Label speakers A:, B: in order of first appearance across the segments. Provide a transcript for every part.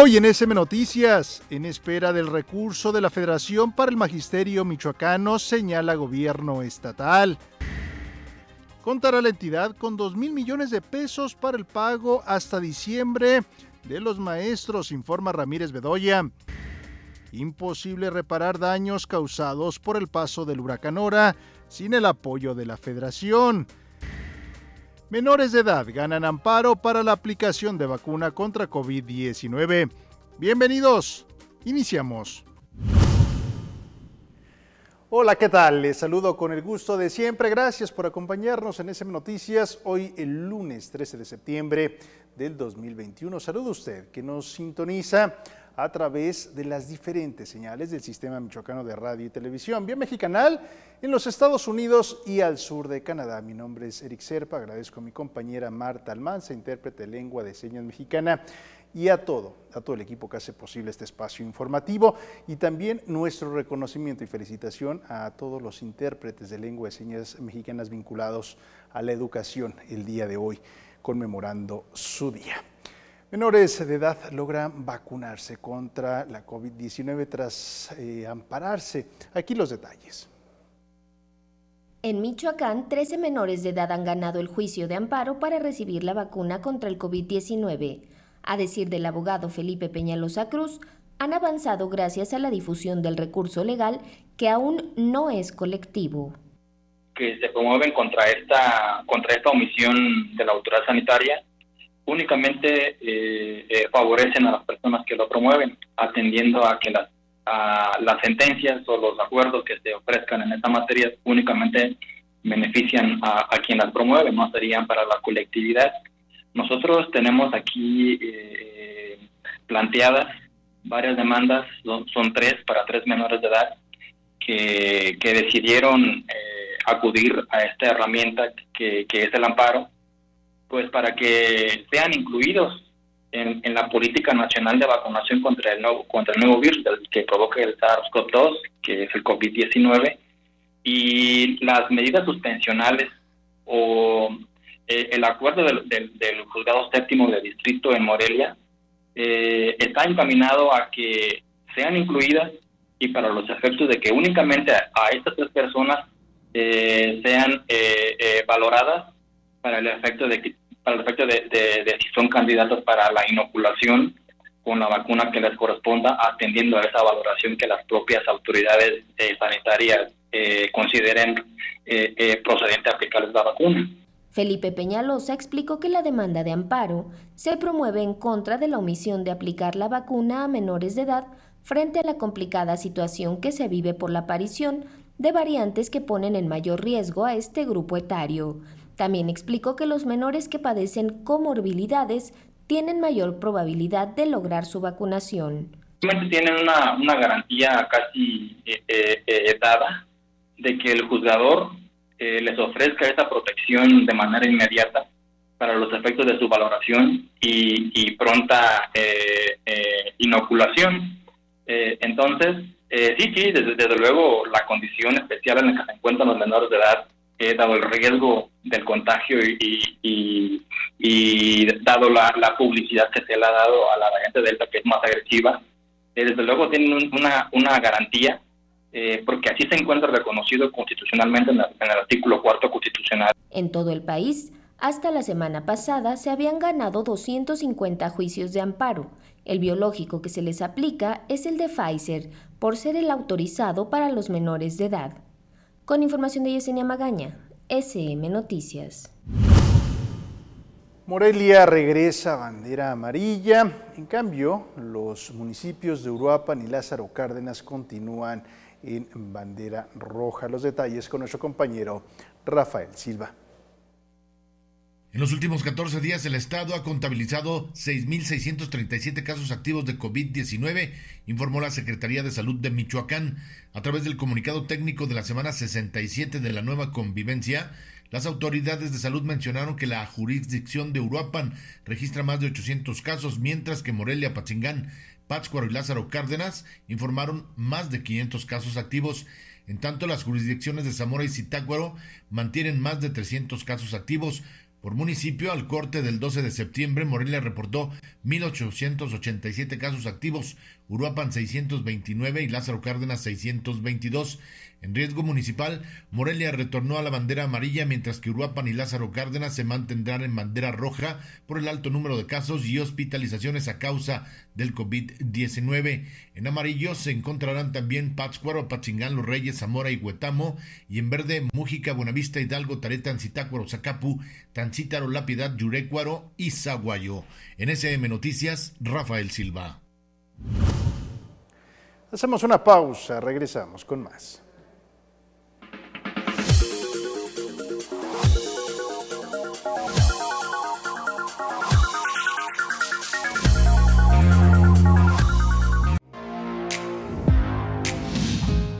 A: Hoy en SM Noticias, en espera del recurso de la Federación para el Magisterio Michoacano, señala gobierno estatal. Contará la entidad con 2 mil millones de pesos para el pago hasta diciembre de los maestros, informa Ramírez Bedoya. Imposible reparar daños causados por el paso del huracán Ora sin el apoyo de la Federación. Menores de edad ganan amparo para la aplicación de vacuna contra COVID-19. Bienvenidos, iniciamos. Hola, ¿qué tal? Les saludo con el gusto de siempre. Gracias por acompañarnos en SM Noticias hoy el lunes 13 de septiembre del 2021. Saludo a usted que nos sintoniza a través de las diferentes señales del Sistema Michoacano de Radio y Televisión, Vía Mexicanal en los Estados Unidos y al sur de Canadá. Mi nombre es Eric Serpa, agradezco a mi compañera Marta Almanza, intérprete de lengua de señas mexicana, y a todo, a todo el equipo que hace posible este espacio informativo y también nuestro reconocimiento y felicitación a todos los intérpretes de lengua de señas mexicanas vinculados a la educación el día de hoy, conmemorando su día. Menores de edad logran vacunarse contra la COVID-19 tras eh, ampararse. Aquí los detalles.
B: En Michoacán, 13 menores de edad han ganado el juicio de amparo para recibir la vacuna contra el COVID-19. A decir del abogado Felipe Peñalosa Cruz, han avanzado gracias a la difusión del recurso legal que aún no es colectivo.
C: Que se promueven contra esta, contra esta omisión de la autoridad sanitaria únicamente eh, eh, favorecen a las personas que lo promueven, atendiendo a que las, sentencias o los acuerdos que se ofrezcan en esta materia únicamente benefician a, quien las promueve, no serían para la colectividad. Nosotros tenemos aquí eh, planteadas varias demandas, son, tres para tres menores de edad que, que decidieron acudir a esta herramienta que es el amparo pues para que sean incluidos en, la política nacional de vacunación contra el nuevo contra el nuevo virus que provoca el SARS-CoV-2, que es el COVID-19, y las medidas suspensionales o eh, el acuerdo del, del, juzgado séptimo de distrito en Morelia eh, está encaminado a que sean incluidas y para los efectos de que únicamente a, estas tres personas eh, sean valoradas para el efecto de para el efecto de, si son candidatos para la inoculación con la vacuna que les corresponda, atendiendo a esa valoración que las propias autoridades eh, sanitarias eh, consideren eh, procedente a aplicarles la vacuna.
B: Felipe Peñalosa explicó que la demanda de amparo se promueve en contra de la omisión de aplicar la vacuna a menores de edad frente a la complicada situación que se vive por la aparición de variantes que ponen en mayor riesgo a este grupo etario. También explicó que los menores que padecen comorbilidades tienen mayor probabilidad de lograr su vacunación.
C: Tienen una, una garantía casi eh, eh, eh, dada de que el juzgador les ofrezca esa protección de manera inmediata para los efectos de su valoración y, y pronta inoculación. entonces, sí, sí, desde, desde, luego la condición especial en la que se encuentran los menores de edad dado el riesgo del contagio y, y, dado la, publicidad que se le ha dado a la variante Delta, que es más agresiva, eh, desde luego tienen una, una garantía, eh, porque así se encuentra reconocido constitucionalmente en, en el artículo cuarto constitucional.
B: En todo el país, hasta la semana pasada se habían ganado 250 juicios de amparo. El biológico que se les aplica es el de Pfizer, por ser el autorizado para los menores de edad. Con información de Yesenia Magaña, SM Noticias.
A: Morelia regresa bandera amarilla. En cambio, los municipios de Uruapan y Lázaro Cárdenas continúan en bandera roja. Los detalles con nuestro compañero Rafael Silva.
D: En los últimos 14 días el Estado ha contabilizado 6.637 casos activos de COVID-19, informó la Secretaría de Salud de Michoacán. A través del comunicado técnico de la semana 67 de la nueva convivencia, las autoridades de salud mencionaron que la jurisdicción de Uruapan registra más de 800 casos, mientras que Morelia, Pachingán, Pátzcuaro y Lázaro Cárdenas informaron más de 500 casos activos. En tanto, las jurisdicciones de Zamora y Zitácuaro mantienen más de 300 casos activos, Por municipio, al corte del 12 de septiembre, Morelia reportó 1.887 casos activos, Uruapan 629 y Lázaro Cárdenas 622. En riesgo municipal, Morelia retornó a la bandera amarilla, mientras que Uruapan y Lázaro Cárdenas se mantendrán en bandera roja por el alto número de casos y hospitalizaciones a causa del COVID-19. En amarillo se encontrarán también Pátzcuaro, Pachingán, Los Reyes, Zamora y Huetamo, y en verde, Mújica, Buenavista, Hidalgo, Tareta, Ancitácuaro, Zacapu, Tancítaro, Lapidad, Yurecuaro y Zaguayo. En SM Noticias, Rafael Silva.
A: Hacemos una pausa, regresamos con más.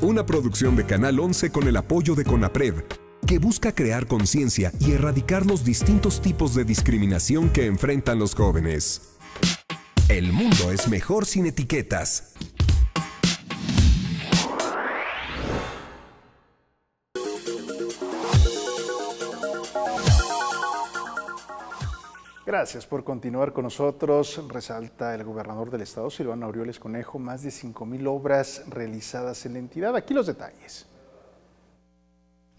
E: Una producción de Canal 11 con el apoyo de CONAPRED, que busca crear conciencia y erradicar los distintos tipos de discriminación que enfrentan los jóvenes. El mundo es mejor sin etiquetas.
A: Gracias por continuar con nosotros. Resalta el gobernador del estado, Silvano Aureoles Conejo, más de 5.000 obras realizadas en la entidad. Aquí los detalles.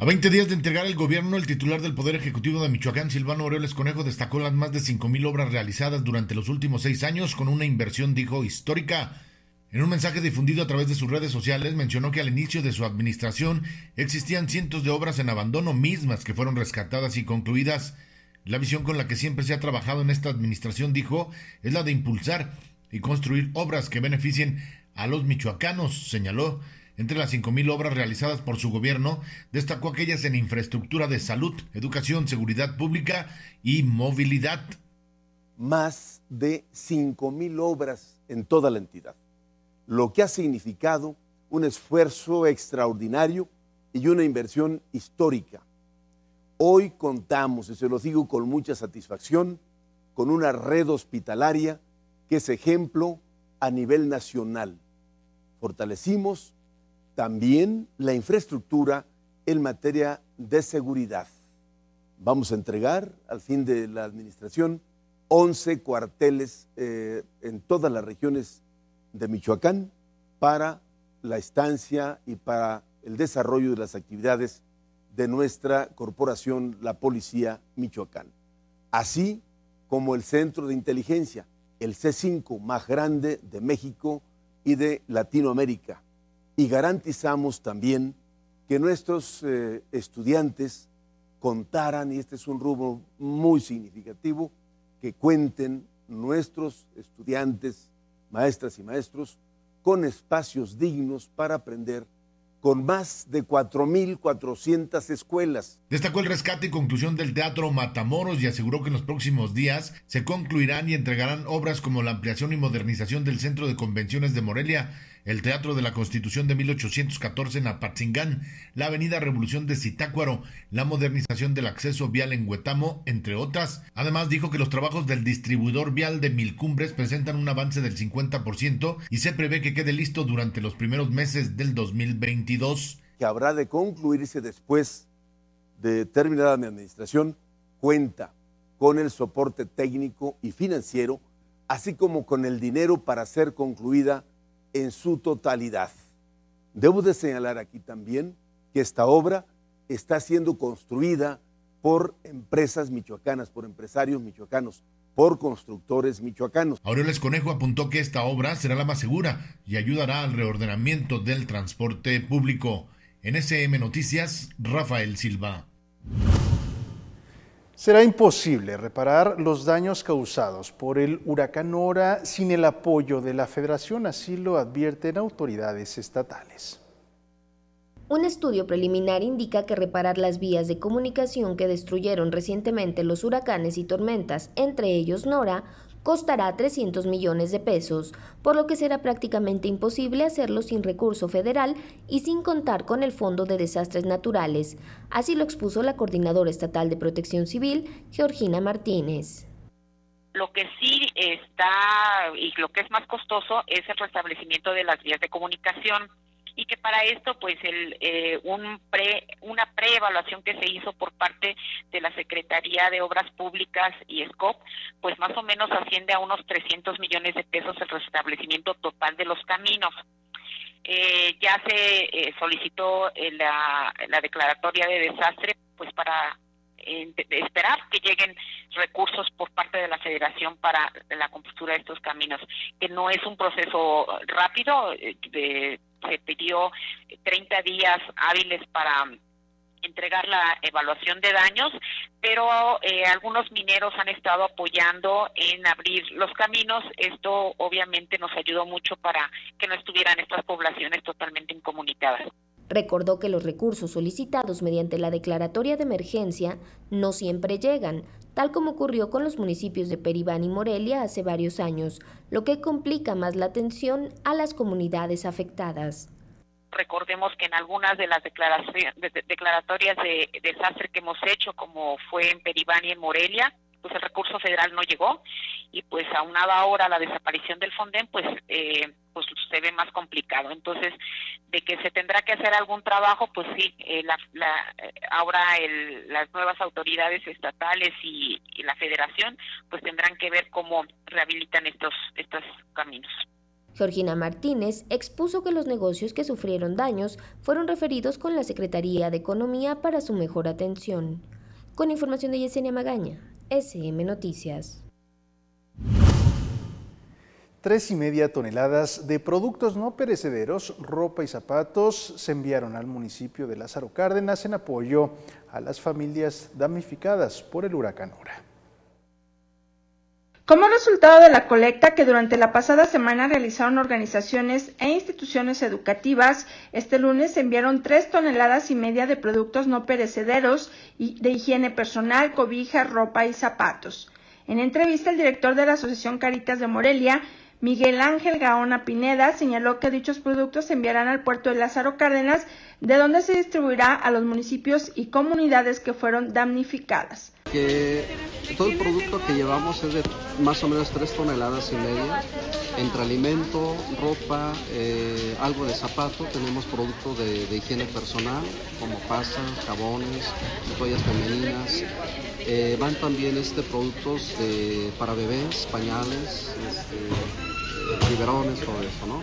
D: A 20 días de entregar el gobierno, el titular del Poder Ejecutivo de Michoacán, Silvano Aureoles Conejo, destacó las más de 5.000 obras realizadas durante los últimos seis años con una inversión, dijo, histórica. En un mensaje difundido a través de sus redes sociales, mencionó que al inicio de su administración existían cientos de obras en abandono mismas que fueron rescatadas y concluidas. La visión con la que siempre se ha trabajado en esta administración, dijo, es la de impulsar y construir obras que beneficien a los michoacanos, señaló. Entre las 5.000 obras realizadas por su gobierno, destacó aquellas en infraestructura de salud, educación, seguridad pública y movilidad.
F: Más de 5.000 obras en toda la entidad, lo que ha significado un esfuerzo extraordinario y una inversión histórica Hoy contamos, y se lo digo con mucha satisfacción, con una red hospitalaria que es ejemplo a nivel nacional. Fortalecimos también la infraestructura en materia de seguridad. Vamos a entregar al fin de la administración 11 cuarteles eh, en todas las regiones de Michoacán para la estancia y para el desarrollo de las actividades de nuestra corporación, la Policía Michoacán. Así como el Centro de Inteligencia, el C5 más grande de México y de Latinoamérica. Y garantizamos también que nuestros eh, estudiantes contaran, y este es un rubro muy significativo, que cuenten nuestros estudiantes, maestras y maestros, con espacios dignos para aprender con más de 4.400 escuelas.
D: Destacó el rescate y conclusión del Teatro Matamoros y aseguró que en los próximos días se concluirán y entregarán obras como la ampliación y modernización del Centro de Convenciones de Morelia, el Teatro de la Constitución de 1814 en Apatzingán, la Avenida Revolución de Zitácuaro, la modernización del acceso vial en Huetamo, entre otras. Además dijo que los trabajos del distribuidor vial de Milcumbres presentan un avance del 50% y se prevé que quede listo durante los primeros meses del 2022.
F: Que habrá de concluirse después de terminada mi administración, cuenta con el soporte técnico y financiero, así como con el dinero para ser concluida en su totalidad. Debo de señalar aquí también que esta obra está siendo construida por empresas michoacanas, por empresarios michoacanos, por constructores michoacanos.
D: Aureoles Conejo apuntó que esta obra será la más segura y ayudará al reordenamiento del transporte público. En SM Noticias, Rafael Silva.
A: Será imposible reparar los daños causados por el huracán Nora sin el apoyo de la Federación, así lo advierten autoridades estatales.
B: Un estudio preliminar indica que reparar las vías de comunicación que destruyeron recientemente los huracanes y tormentas, entre ellos Nora, costará 300 millones de pesos, por lo que será prácticamente imposible hacerlo sin recurso federal y sin contar con el Fondo de Desastres Naturales. Así lo expuso la Coordinadora Estatal de Protección Civil, Georgina Martínez.
G: Lo que sí está y lo que es más costoso es el restablecimiento de las vías de comunicación y que para esto pues el eh, un pre una preevaluación que se hizo por parte de la Secretaría de Obras Públicas y SCOP pues más o menos asciende a unos 300 millones de pesos el restablecimiento total de los caminos. Eh, ya se eh, solicitó la, la declaratoria de desastre pues para esperar que lleguen recursos por parte de la federación para la compostura de estos caminos, que no es un proceso rápido, eh, se pidió 30 días hábiles para entregar la evaluación de daños, pero eh, algunos mineros han estado apoyando en abrir los caminos. Esto obviamente nos ayudó mucho para que no estuvieran estas poblaciones totalmente incomunicadas.
B: Recordó que los recursos solicitados mediante la declaratoria de emergencia no siempre llegan, tal como ocurrió con los municipios de Peribán y Morelia hace varios años, lo que complica más la atención a las comunidades afectadas.
G: Recordemos que en algunas de las declaratorias de desastre que hemos hecho, como fue en Peribán y en Morelia, pues el recurso federal no llegó y pues aunada ahora la desaparición del Fonden pues eh, pues se ve más complicado entonces de que se tendrá que hacer algún trabajo pues sí eh, la, ahora el, las nuevas autoridades estatales y, y, la Federación pues tendrán que ver cómo rehabilitan estos estos caminos
B: Georgina Martínez expuso que los negocios que sufrieron daños fueron referidos con la Secretaría de Economía para su mejor atención. Con información de Yesenia Magaña, SM Noticias.
A: Tres y media toneladas de productos no perecederos, ropa y zapatos se enviaron al municipio de Lázaro Cárdenas en apoyo a las familias damnificadas por el huracán Ora.
H: Como resultado de la colecta que durante la pasada semana realizaron organizaciones e instituciones educativas, este lunes se enviaron tres toneladas y media de productos no perecederos de higiene personal, cobijas, ropa y zapatos. En entrevista, el director de la Asociación Caritas de Morelia, Miguel Ángel Gaona Pineda, señaló que dichos productos se enviarán al puerto de Lázaro Cárdenas, de donde se distribuirá a los municipios y comunidades que fueron damnificadas.
I: Que todo el producto que llevamos es de más o menos 3 toneladas y media, entre alimento, ropa, eh, algo de zapato, tenemos productos de, higiene personal como pastas, jabones, toallas femeninas, eh, van también este, productos de, para bebés, pañales, este, biberones, todo eso, ¿no?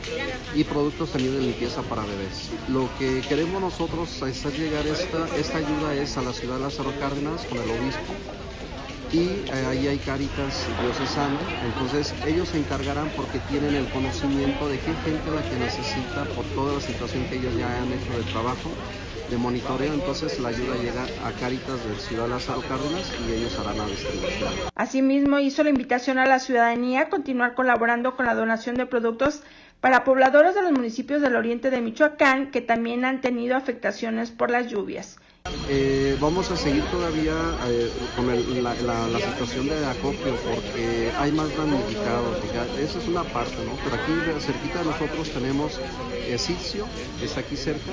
I: Y productos también de limpieza para bebés. Lo que queremos nosotros hacer llegar esta, esta ayuda es a la ciudad de Lázaro Cárdenas con el obispo y eh, ahí hay Caritas Diocesano, entonces ellos se encargarán porque tienen el conocimiento de qué gente la que necesita por toda la situación que ellos ya han hecho de trabajo de monitoreo, entonces la ayuda llega a Caritas de Ciudad Lázaro Cárdenas y ellos harán la distribución.
H: Asimismo, hizo la invitación a la ciudadanía a continuar colaborando con la donación de productos para pobladores de los municipios del oriente de Michoacán que también han tenido afectaciones por las lluvias.
I: Eh, vamos a seguir todavía eh, con la, situación de acopio porque hay más damnificados. Esa es una parte, ¿no? Pero aquí cerquita de nosotros tenemos eh, que está aquí cerca.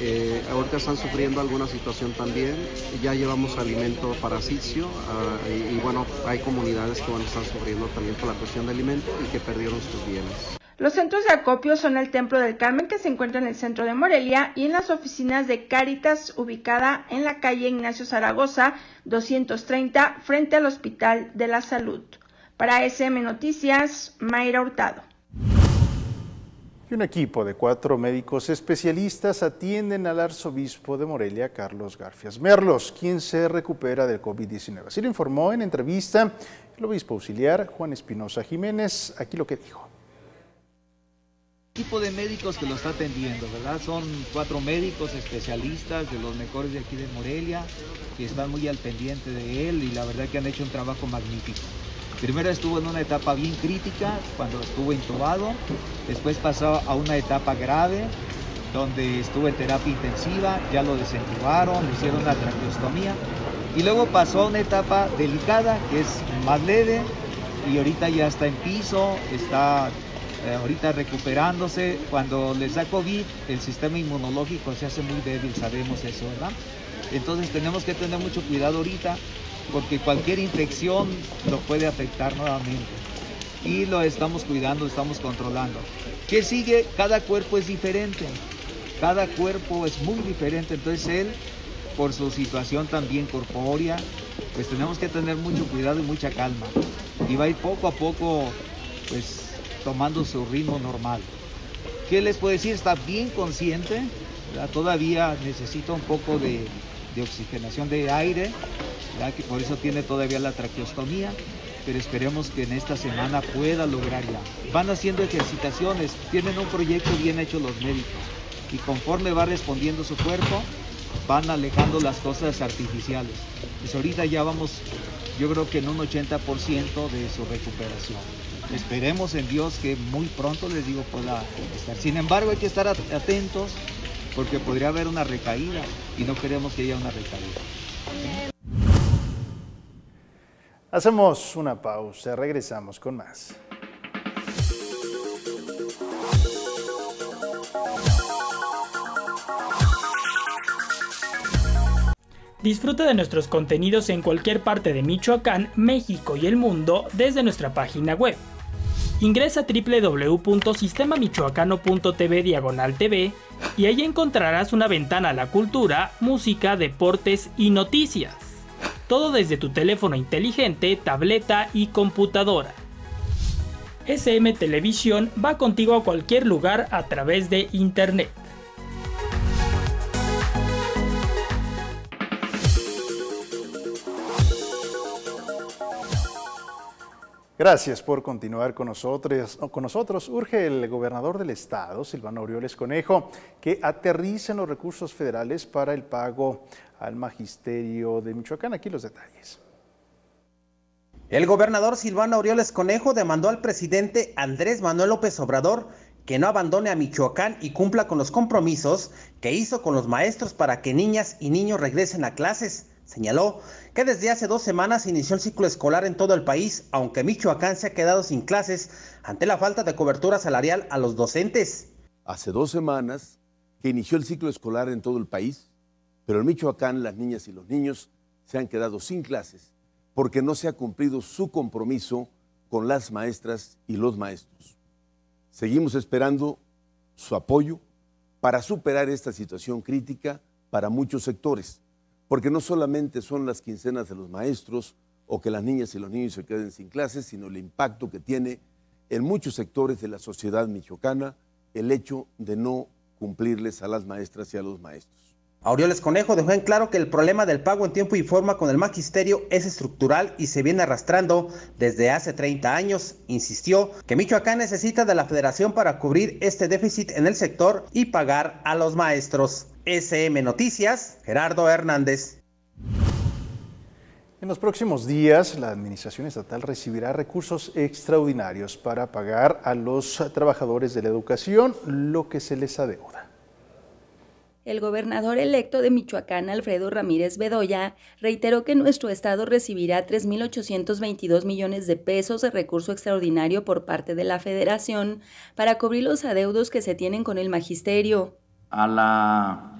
I: Eh, ahorita están sufriendo alguna situación también. Ya llevamos alimento para Sitio ah, y, y, bueno, hay comunidades que van a estar sufriendo también por la cuestión de alimento y que perdieron sus bienes.
H: Los centros de acopio son el Templo del Carmen que se encuentra en el centro de Morelia y en las oficinas de Cáritas ubicada en la calle Ignacio Zaragoza 230 frente al Hospital de la Salud. Para SM Noticias, Mayra Hurtado.
A: Y un equipo de cuatro médicos especialistas atienden al arzobispo de Morelia, Carlos Garfias Merlos, quien se recupera del COVID-19. Así lo informó en entrevista el obispo auxiliar Juan Espinosa Jiménez. Aquí lo que dijo
J: equipo de médicos que lo está atendiendo, ¿verdad? Son cuatro médicos especialistas de los mejores de aquí de Morelia, que están muy al pendiente de él y la verdad que han hecho un trabajo magnífico. Primero estuvo en una etapa bien crítica, cuando estuvo intubado, después pasó a una etapa grave, donde estuvo en terapia intensiva, ya lo desentubaron, le hicieron una traqueostomía, y luego pasó a una etapa delicada, que es más leve, y ahorita ya está en piso, está eh, ahorita recuperándose. Cuando les da COVID, el sistema inmunológico se hace muy débil, sabemos eso, ¿verdad? Entonces tenemos que tener mucho cuidado ahorita porque cualquier infección lo puede afectar nuevamente. Y lo estamos cuidando, estamos controlando. ¿Qué sigue? Cada cuerpo es diferente. cada cuerpo es muy diferente, entonces él, por su situación también corpórea, pues tenemos que tener mucho cuidado y mucha calma. Y va a ir poco a poco, pues tomando su ritmo normal. ¿Qué les puedo decir? Está bien consciente, todavía necesita un poco de, oxigenación de aire, que por eso tiene todavía la traqueostomía, pero esperemos que en esta semana pueda lograr ya. Van haciendo ejercitaciones, tienen un proyecto bien hecho los médicos y conforme va respondiendo su cuerpo, van alejando las cosas artificiales. Pues ahorita ya vamos, yo creo que en un 80% de su recuperación. Esperemos en Dios que muy pronto les digo pueda estar. Sin embargo, hay que estar atentos porque podría haber una recaída y no queremos que haya una recaída.
A: Hacemos una pausa, regresamos con más.
K: Disfruta de nuestros contenidos en cualquier parte de Michoacán, México y el mundo desde nuestra página web. Ingresa a www.sistemamichoacano.tv diagonal TV y ahí encontrarás una ventana a la cultura, música, deportes y noticias. Todo desde tu teléfono inteligente, tableta y computadora. SM Televisión va contigo a cualquier lugar a través de Internet.
A: Gracias por continuar con nosotros. Con nosotros urge el gobernador del estado, Silvano Aureoles Conejo, que aterricen los recursos federales para el pago al magisterio de Michoacán. Aquí los detalles.
L: El gobernador Silvano Aureoles Conejo demandó al presidente Andrés Manuel López Obrador que no abandone a Michoacán y cumpla con los compromisos que hizo con los maestros para que niñas y niños regresen a clases. Señaló que desde hace dos semanas inició el ciclo escolar en todo el país, aunque Michoacán se ha quedado sin clases ante la falta de cobertura salarial a los docentes.
F: Hace dos semanas que inició el ciclo escolar en todo el país, pero en Michoacán las niñas y los niños se han quedado sin clases porque no se ha cumplido su compromiso con las maestras y los maestros. Seguimos esperando su apoyo para superar esta situación crítica para muchos sectores porque no solamente son las quincenas de los maestros o que las niñas y los niños se queden sin clases, sino el impacto que tiene en muchos sectores de la sociedad michoacana el hecho de no cumplirles a las maestras y a los maestros.
L: Aureoles Conejo dejó en claro que el problema del pago en tiempo y forma con el magisterio es estructural y se viene arrastrando desde hace 30 años. Insistió que Michoacán necesita de la federación para cubrir este déficit en el sector y pagar a los maestros. SM Noticias, Gerardo Hernández.
A: En los próximos días, la Administración Estatal recibirá recursos extraordinarios para pagar a los trabajadores de la educación lo que se les adeuda.
M: El gobernador electo de Michoacán, Alfredo Ramírez Bedoya, reiteró que nuestro estado recibirá 3.822 millones de pesos de recurso extraordinario por parte de la federación para cubrir los adeudos que se tienen con el magisterio.
N: A la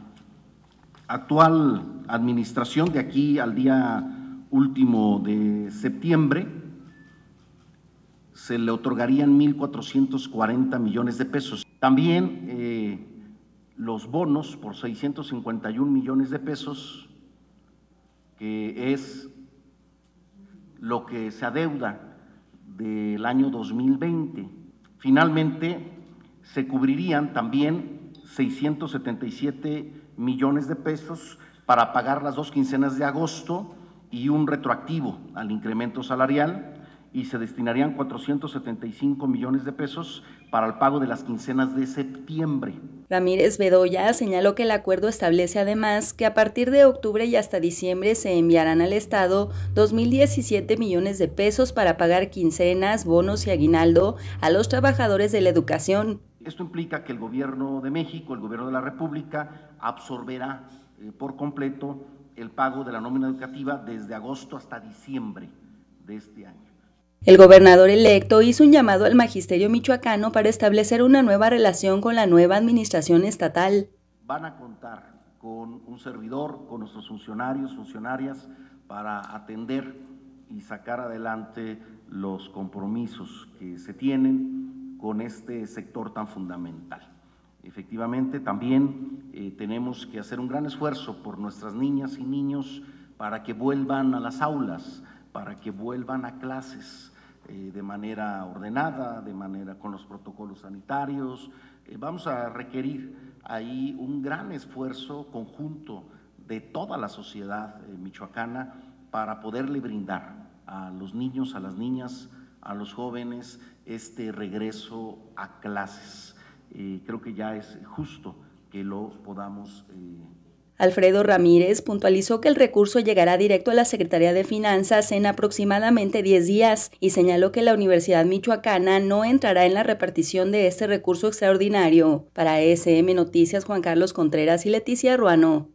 N: actual administración de aquí al día último de septiembre se le otorgarían 1.440 millones de pesos. También eh, los bonos por 651 millones de pesos, que es lo que se adeuda del año 2020. Finalmente, se cubrirían también 677 millones de pesos para pagar las dos quincenas de agosto y un retroactivo al incremento salarial y se destinarían 475 millones de pesos para el pago de las quincenas de septiembre.
M: Ramírez Bedoya señaló que el acuerdo establece además que a partir de octubre y hasta diciembre se enviarán al Estado 2.017 millones de pesos para pagar quincenas, bonos y aguinaldo a los trabajadores de la educación.
N: Esto implica que el gobierno de México, el gobierno de la República, absorberá eh, por completo el pago de la nómina educativa desde agosto hasta diciembre de este año.
M: El gobernador electo hizo un llamado al magisterio michoacano para establecer una nueva relación con la nueva administración estatal.
N: Van a contar con un servidor, con nuestros funcionarios, funcionarias, para atender y sacar adelante los compromisos que se tienen con este sector tan fundamental. Efectivamente, también eh, tenemos que hacer un gran esfuerzo por nuestras niñas y niños para que vuelvan a las aulas, para que vuelvan a clases eh, de manera ordenada, de manera con los protocolos sanitarios. Eh, vamos a requerir ahí un gran esfuerzo conjunto de toda la sociedad michoacana para poderle brindar a los niños, a las niñas, a los jóvenes este regreso a clases. Creo que ya es justo que lo podamos.
M: Eh, Alfredo Ramírez puntualizó que el recurso llegará directo a la Secretaría de Finanzas en aproximadamente 10 días y señaló que la Universidad Michoacana no entrará en la repartición de este recurso extraordinario. Para SM Noticias, Juan Carlos Contreras y Leticia Ruano.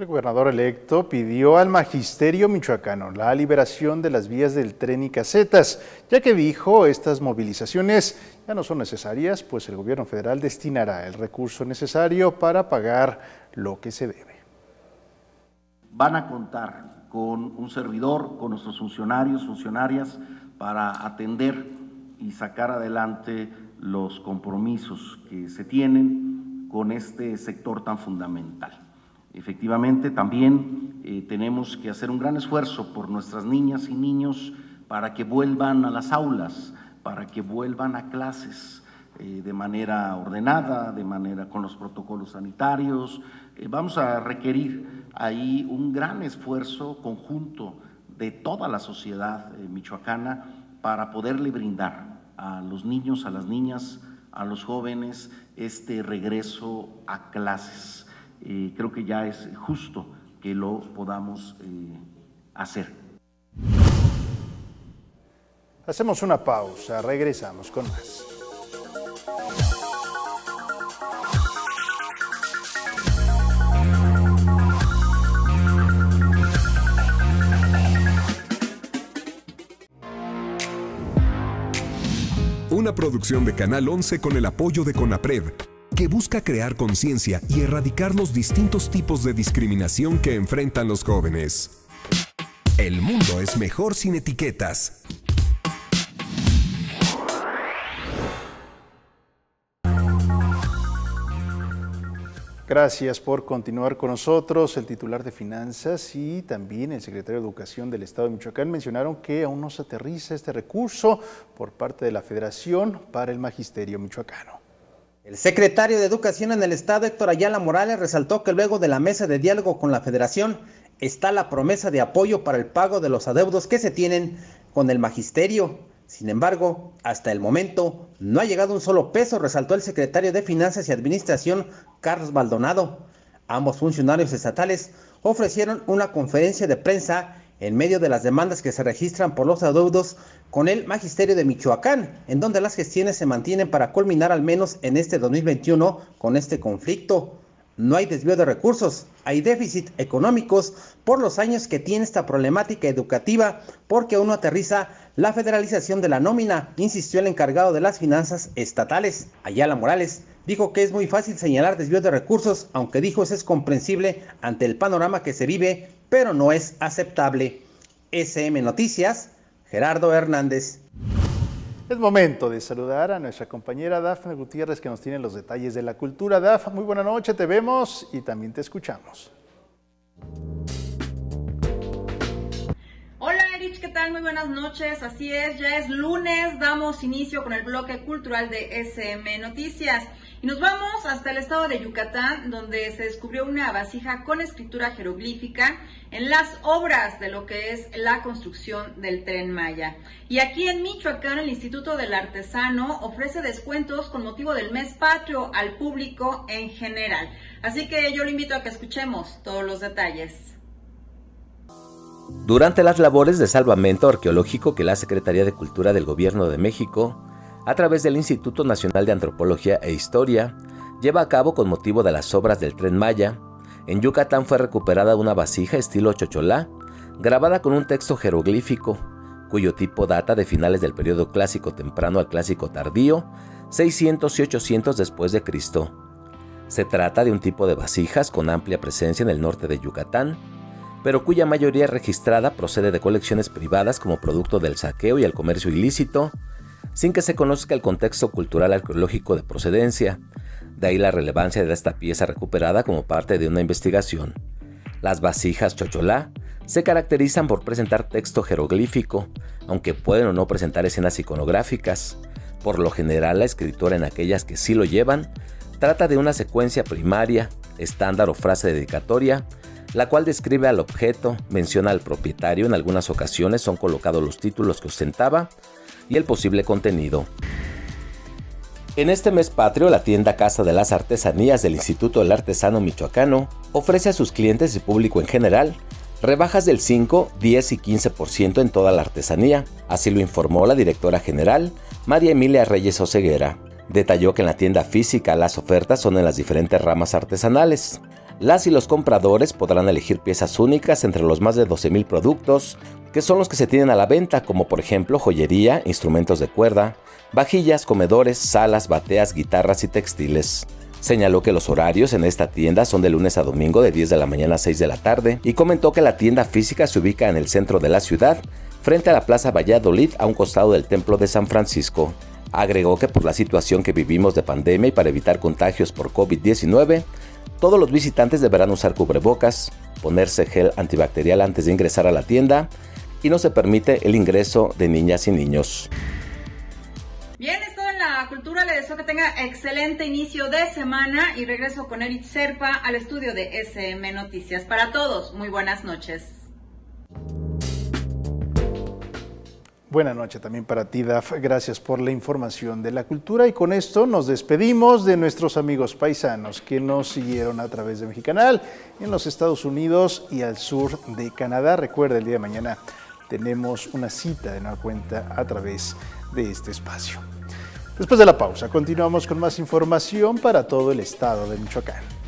A: El gobernador electo pidió al magisterio michoacano la liberación de las vías del tren y casetas, ya que dijo estas movilizaciones ya no son necesarias, pues el gobierno federal destinará el recurso necesario para pagar lo que se debe.
N: Van a contar con un servidor, con nuestros funcionarios, funcionarias, para atender y sacar adelante los compromisos que se tienen con este sector tan fundamental. Efectivamente, también eh, tenemos que hacer un gran esfuerzo por nuestras niñas y niños para que vuelvan a las aulas, para que vuelvan a clases eh, de manera ordenada, de manera con los protocolos sanitarios. Eh, vamos a requerir ahí un gran esfuerzo conjunto de toda la sociedad michoacana para poderle brindar a los niños, a las niñas, a los jóvenes este regreso a clases creo que ya es justo que lo podamos eh, hacer.
A: Hacemos una pausa, regresamos con más.
E: Una producción de Canal 11 con el apoyo de CONAPRED que busca crear conciencia y erradicar los distintos tipos de discriminación que enfrentan los jóvenes. El mundo es mejor sin etiquetas.
A: Gracias por continuar con nosotros. El titular de Finanzas y también el secretario de Educación del Estado de Michoacán mencionaron que aún no se aterriza este recurso por parte de la Federación para el Magisterio Michoacano.
L: El secretario de Educación en el Estado, Héctor Ayala Morales, resaltó que luego de la mesa de diálogo con la Federación está la promesa de apoyo para el pago de los adeudos que se tienen con el magisterio. Sin embargo, hasta el momento no ha llegado un solo peso, resaltó el secretario de Finanzas y Administración, Carlos Baldonado. Ambos funcionarios estatales ofrecieron una conferencia de prensa en medio de las demandas que se registran por los adeudos con el Magisterio de Michoacán, en donde las gestiones se mantienen para culminar al menos en este 2021 con este conflicto. No hay desvío de recursos, hay déficit económicos por los años que tiene esta problemática educativa, porque aún no aterriza la federalización de la nómina, insistió el encargado de las finanzas estatales, Ayala Morales. Dijo que es muy fácil señalar desvío de recursos, aunque dijo eso es comprensible ante el panorama que se vive pero no es aceptable. SM Noticias, Gerardo Hernández.
A: Es momento de saludar a nuestra compañera Dafne Gutiérrez que nos tiene los detalles de la cultura. Dafne, muy buena noche, te vemos y también te escuchamos.
O: Hola Erich, ¿qué tal? Muy buenas noches. Así es, ya es lunes, damos inicio con el bloque cultural de SM Noticias. Y nos vamos hasta el estado de Yucatán, donde se descubrió una vasija con escritura jeroglífica en las obras de lo que es la construcción del tren Maya. Y aquí en Michoacán, el Instituto del Artesano ofrece descuentos con motivo del mes patrio al público en general. Así que yo lo invito a que escuchemos todos los detalles.
P: Durante las labores de salvamento arqueológico que la Secretaría de Cultura del Gobierno de México a través del Instituto Nacional de Antropología e Historia, lleva a cabo con motivo de las obras del tren Maya. En Yucatán fue recuperada una vasija estilo chocholá, grabada con un texto jeroglífico, cuyo tipo data de finales del periodo clásico temprano al clásico tardío, 600 y 800 después de Cristo. Se trata de un tipo de vasijas con amplia presencia en el norte de Yucatán, pero cuya mayoría registrada procede de colecciones privadas como producto del saqueo y el comercio ilícito, sin que se conozca el contexto cultural arqueológico de procedencia. De ahí la relevancia de esta pieza recuperada como parte de una investigación. Las vasijas chocholá se caracterizan por presentar texto jeroglífico, aunque pueden o no presentar escenas iconográficas. Por lo general, la escritura en aquellas que sí lo llevan trata de una secuencia primaria, estándar o frase dedicatoria, la cual describe al objeto, menciona al propietario, en algunas ocasiones son colocados los títulos que ostentaba y el posible contenido. En este mes patrio, la tienda Casa de las Artesanías del Instituto del Artesano Michoacano ofrece a sus clientes y público en general rebajas del 5, 10 y 15% en toda la artesanía, así lo informó la directora general, María Emilia Reyes Oceguera. Detalló que en la tienda física las ofertas son en las diferentes ramas artesanales. Las y los compradores podrán elegir piezas únicas entre los más de 12.000 productos, que son los que se tienen a la venta, como por ejemplo joyería, instrumentos de cuerda, vajillas, comedores, salas, bateas, guitarras y textiles. Señaló que los horarios en esta tienda son de lunes a domingo de 10 de la mañana a 6 de la tarde y comentó que la tienda física se ubica en el centro de la ciudad, frente a la Plaza Valladolid a un costado del Templo de San Francisco. Agregó que por la situación que vivimos de pandemia y para evitar contagios por COVID-19, todos los visitantes deberán usar cubrebocas, ponerse gel antibacterial antes de ingresar a la tienda y no se permite el ingreso de niñas y niños.
O: Bien, esto en la cultura. Le deseo que tenga excelente inicio de semana y regreso con Eric Serpa al estudio de SM Noticias. Para todos, muy buenas noches.
A: Buenas noches también para ti, Daf. Gracias por la información de la cultura. Y con esto nos despedimos de nuestros amigos paisanos que nos siguieron a través de Mexicanal en los Estados Unidos y al sur de Canadá. Recuerda, el día de mañana tenemos una cita de nueva cuenta a través de este espacio. Después de la pausa, continuamos con más información para todo el estado de Michoacán.